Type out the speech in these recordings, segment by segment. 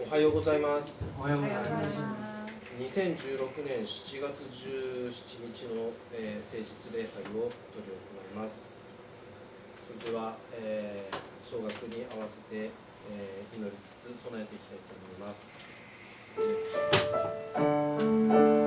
おはようございます。おはようございます。2016年7月17日の、えー、誠実礼拝を執り行います。それでは、えー、総額に合わせて、えー、祈りつつ備えていきたいと思います。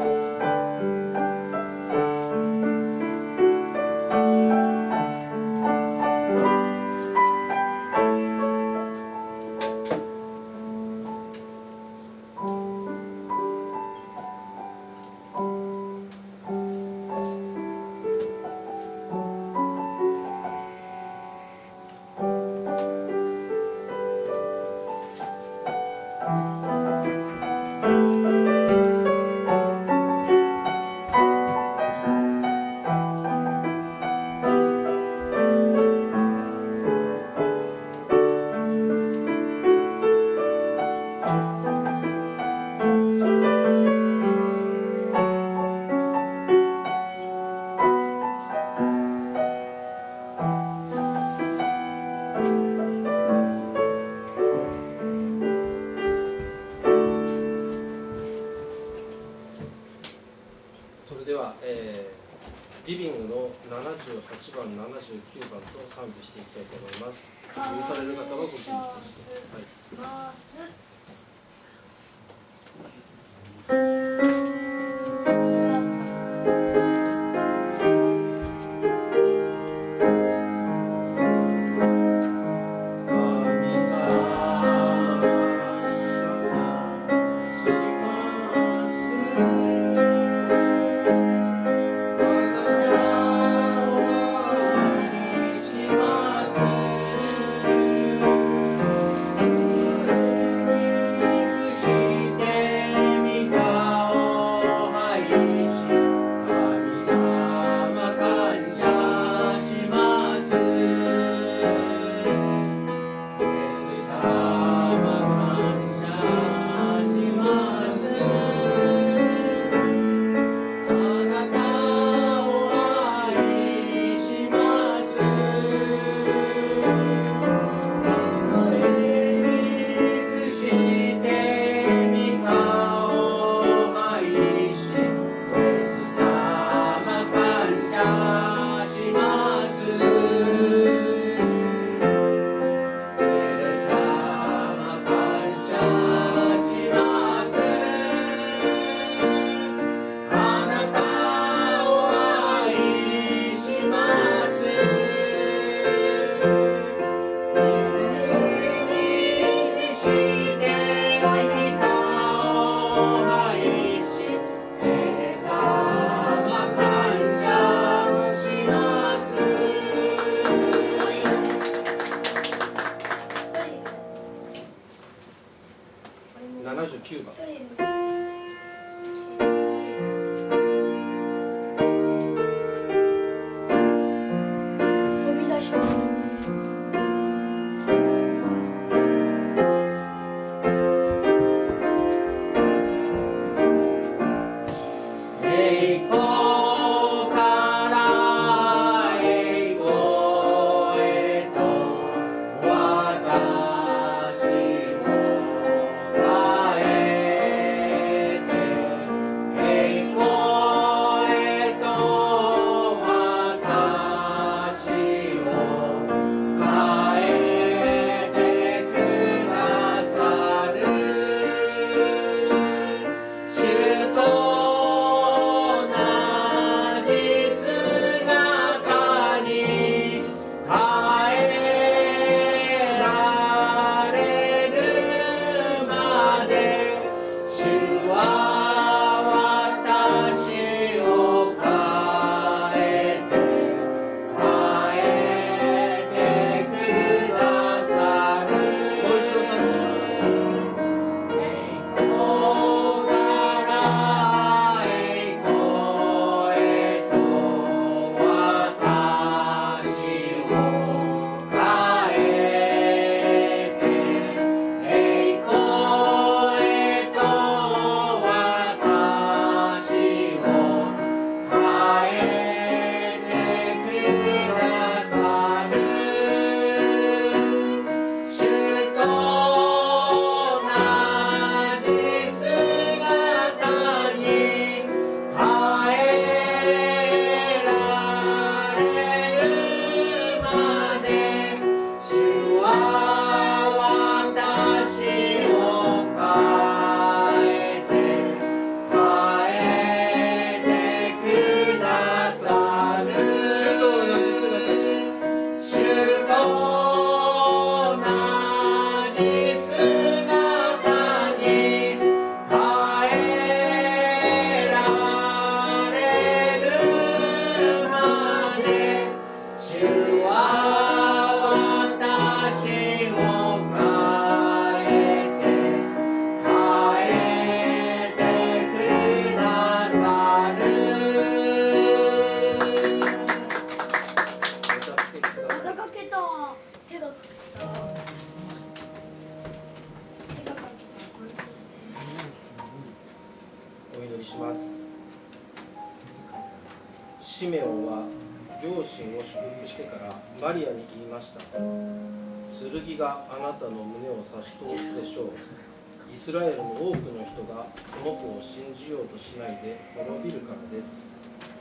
スラエルの多くの人がこの子を信じようとしないで滅びるからです。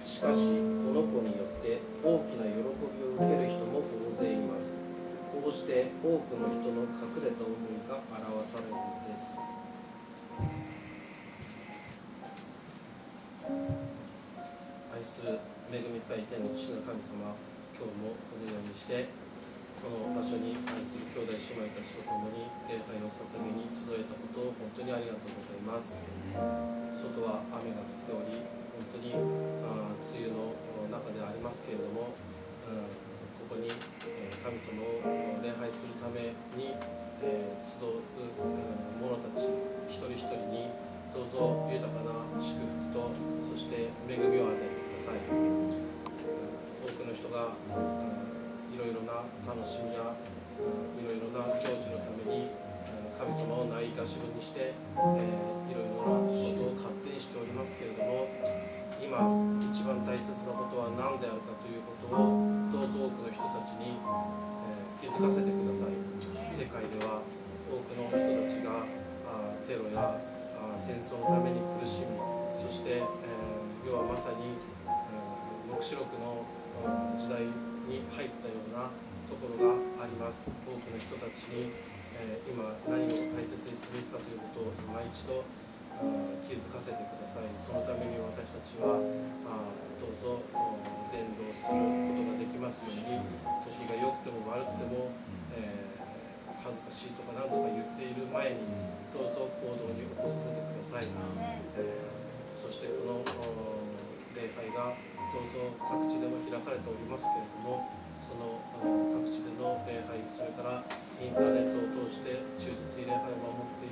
しかしこの子によって大きな喜びを受ける人も大勢います。こうして多くの人の隠れた思いが表されるのです。愛する恵み深い天の父の神様今日もこのようにしてこの場所に愛する兄弟姉妹たちと共に礼拝を捧げに集えたことを本当にありがとうございます。外は雨が降っており本当にあ梅雨の中でありますけれども、うん、ここに、え神様を礼拝するために、え集う、者たち一人一人にどうぞ豊かな祝福とそして恵みを与えてください。多くの人が、ろいろな楽しみや、いろいろな行事のために、神様をないがしろにして、いろいろなことを勝手にしておりますけれども今一番大切なことは何であるかということをどうぞ多くの人たちに、気づかせてところがあります。多くの人たちに、えー、今何を大切にすべきかということを今一度気づかせてください。そのために私たちはあどうぞ伝道することができますように年が良くても悪くても、えー、恥ずかしいとか何とか言っている前にどうぞ行動に起こさせてください、えー、そしてこの礼拝がどうぞ各地でも開かれておりますけれどもその各地での礼拝それからインターネットを通して忠実に礼拝を守っている。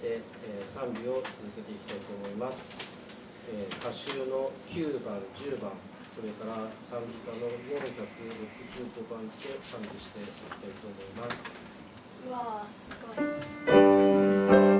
して、えー、賛美を続けていきたいと思います、えー、歌集の9番10番それから賛美歌の465番で賛美していきたいと思います。うわーすごい。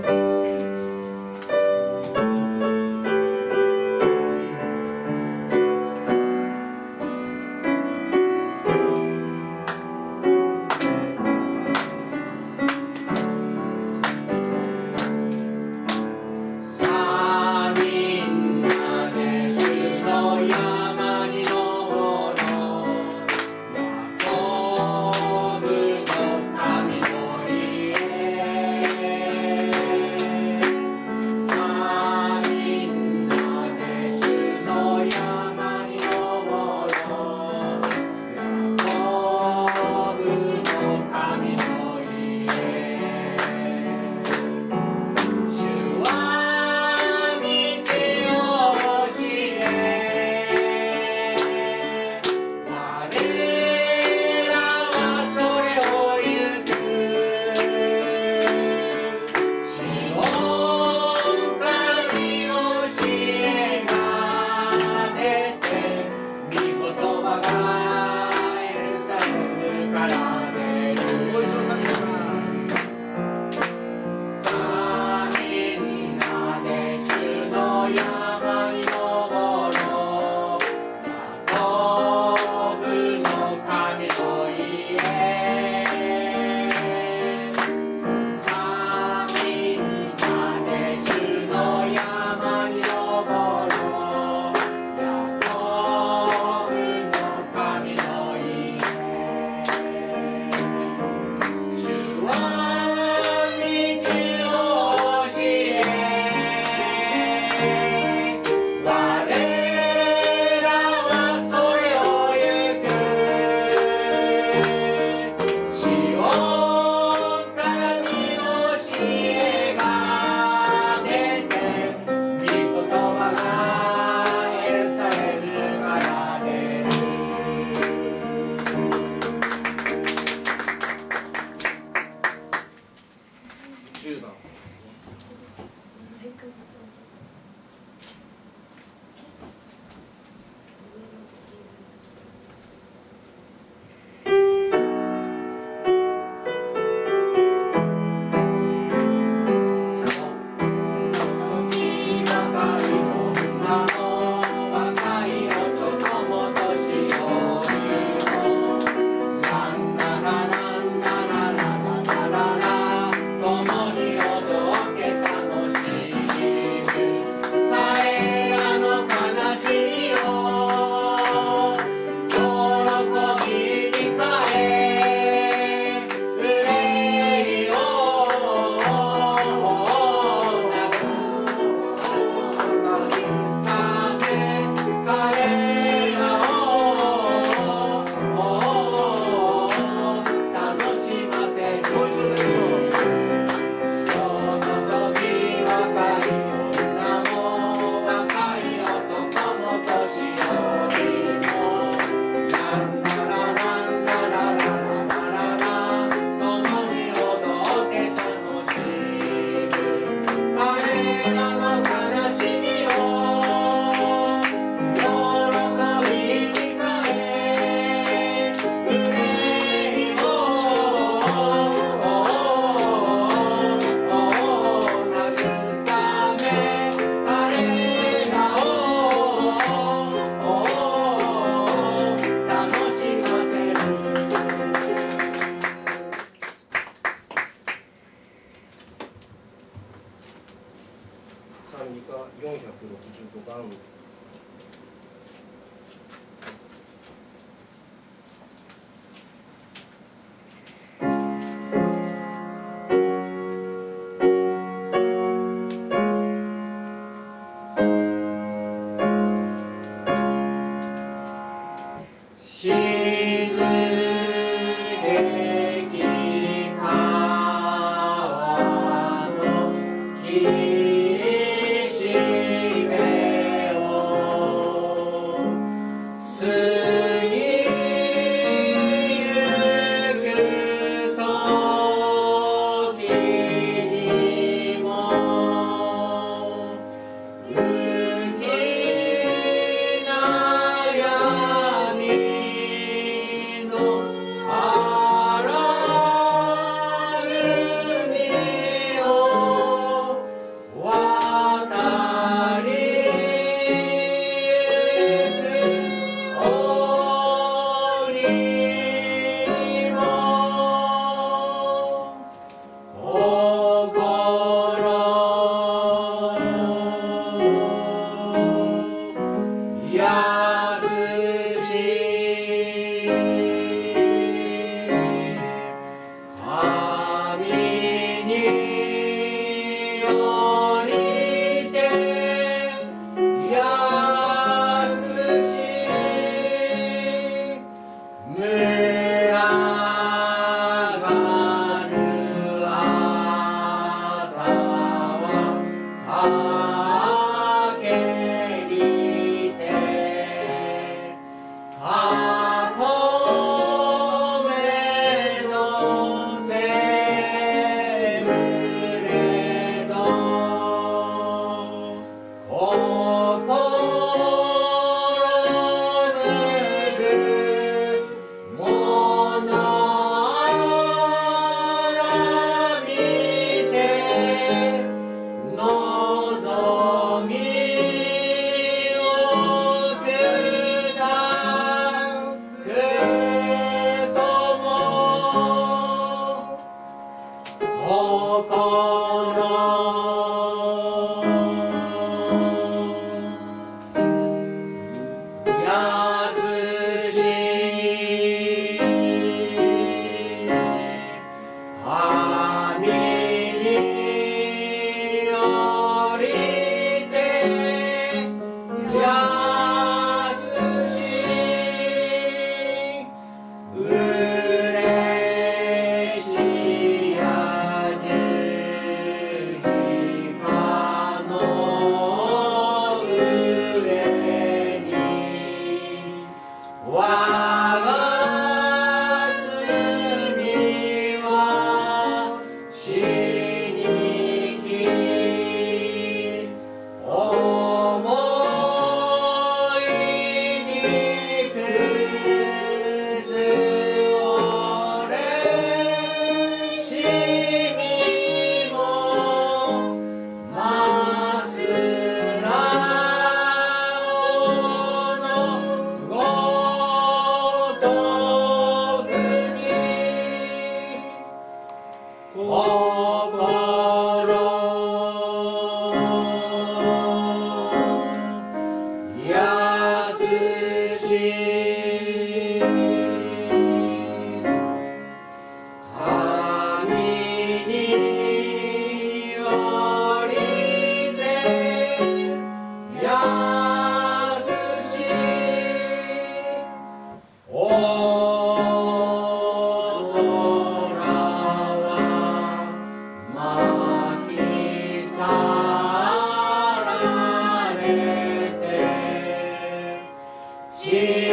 Jesus.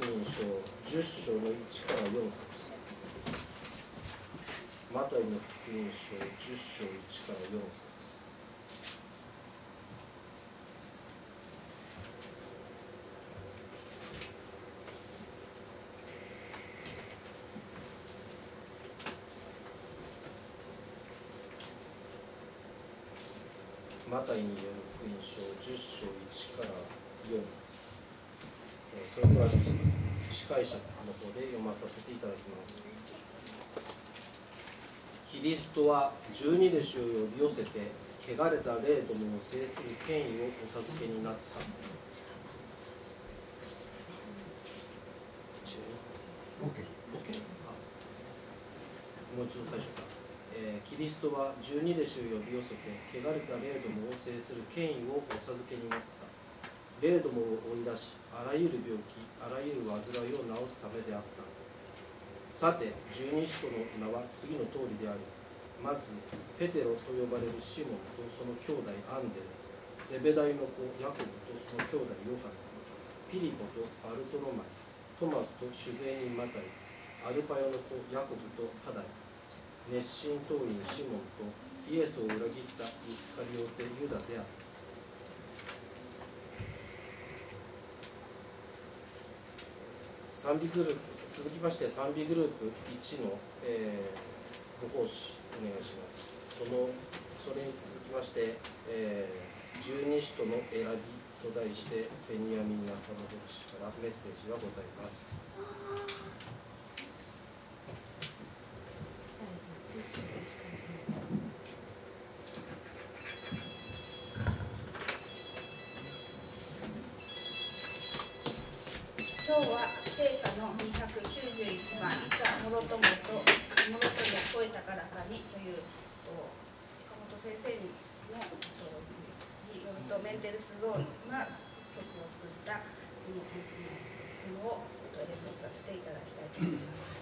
福音書10章の1から4節マタイの福音書10章1から4節マタイによる福音書10章1から4えーそれでは司会者の方で読まさせていただきますキリストは十二弟子を呼び寄せて汚れた霊どもを制する権威をお授けになった違いますか OK OK あもう一度最初から、えーキリストは十二弟子を呼び寄せて汚れた霊どもを制する権威をお授けになった。霊どもを追い出しあらゆる病気あらゆる患いを治すためであった。さて十二使徒の名は次の通りでありまずペテロと呼ばれるシモンとその兄弟アンデルゼベダイの子ヤコブとその兄弟ヨハネピリポとバルトロマイトマスと主税人マタイアルパヨの子ヤコブとハダイ熱心党員シモンとイエスを裏切ったイスカリオテユダであった。賛美グループ続きまして賛美グループ1の、えー、ご奉仕お願いします。そのそれに続きまして、えー、十二使徒の選びと題してベニヤミン・ナタロ牧師からメッセージがございます今日は聖歌の291番「いさもろともともろとも超えたからかに」というと坂本先生にのとによるとメンテルスゾーンが曲を作ったこの曲を演奏させていただきたいと思います。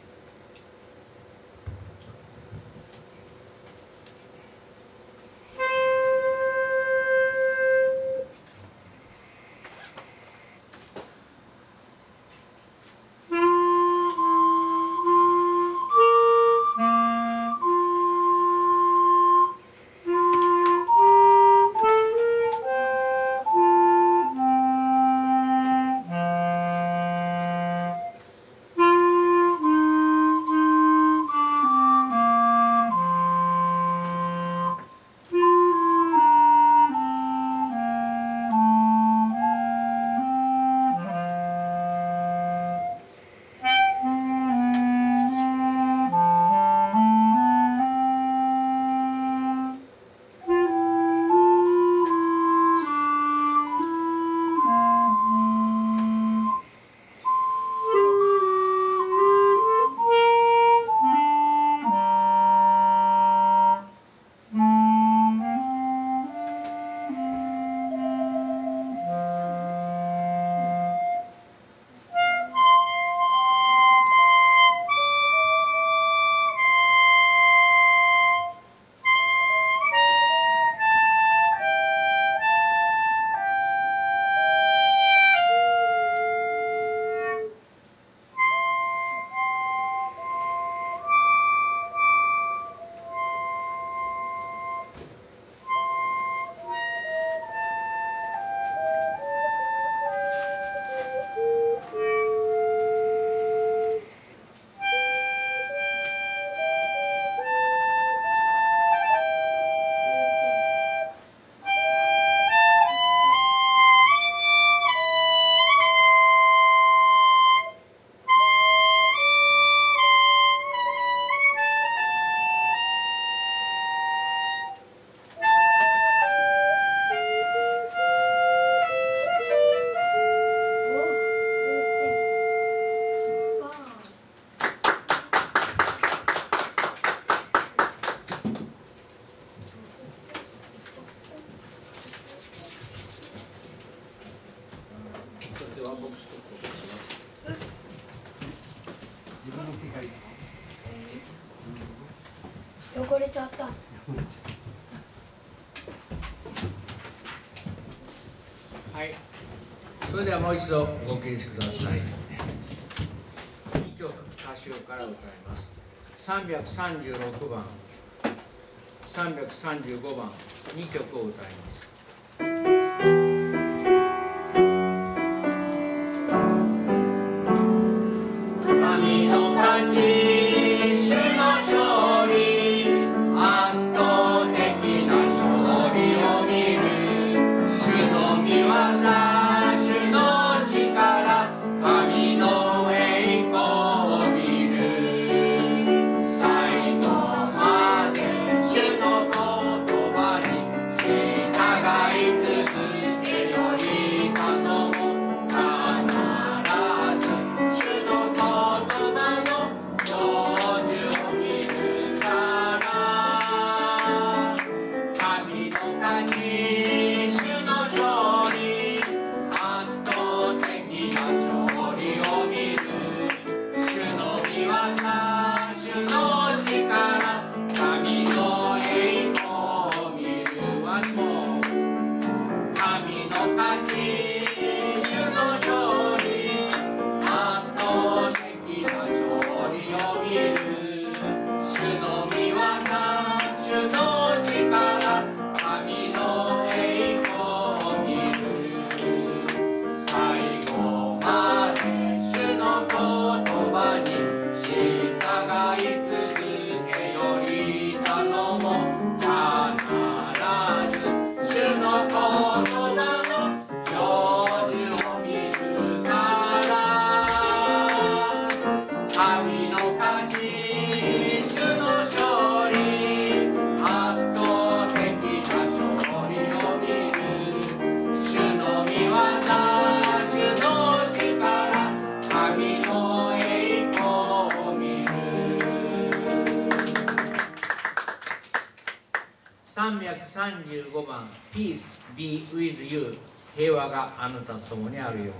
ちゃった。はい。それではもう一度ご起立ください。二曲歌詞から歌います。三百三十六番、三百三十五番、二曲を歌います。335番 Peace be with you 平和があなたと共にあるように。